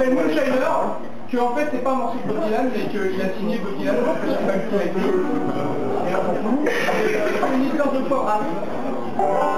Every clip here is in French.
Ben, c'est Tellement que en fait c'est pas un morceau de Bob Dylan, mais qu'il a signé Bob Dylan parce qu'il a eu euh, Et euh, c'est une histoire de forage.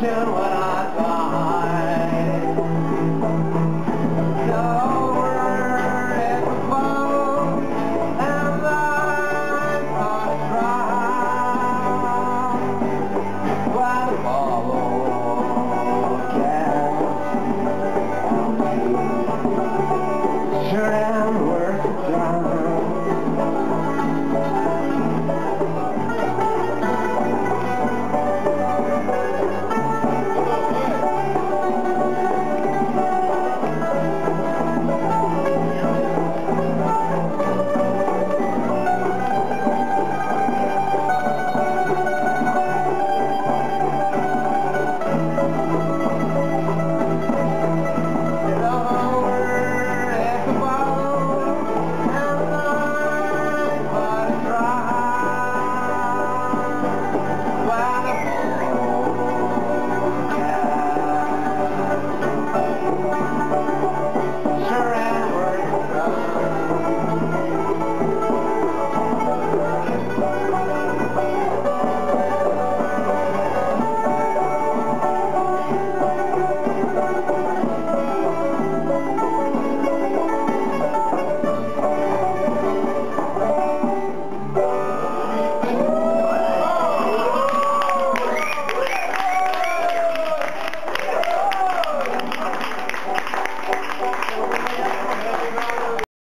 General.